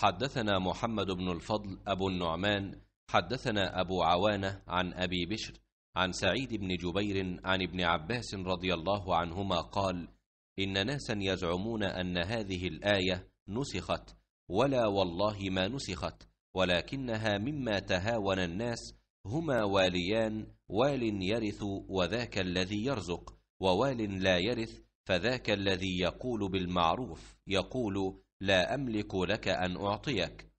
حدثنا محمد بن الفضل أبو النعمان حدثنا أبو عوانة عن أبي بشر عن سعيد بن جبير عن ابن عباس رضي الله عنهما قال إن ناسا يزعمون أن هذه الآية نسخت ولا والله ما نسخت ولكنها مما تهاون الناس هما واليان وال يرث وذاك الذي يرزق ووال لا يرث فذاك الذي يقول بالمعروف يقول لا أملك لك أن أعطيك.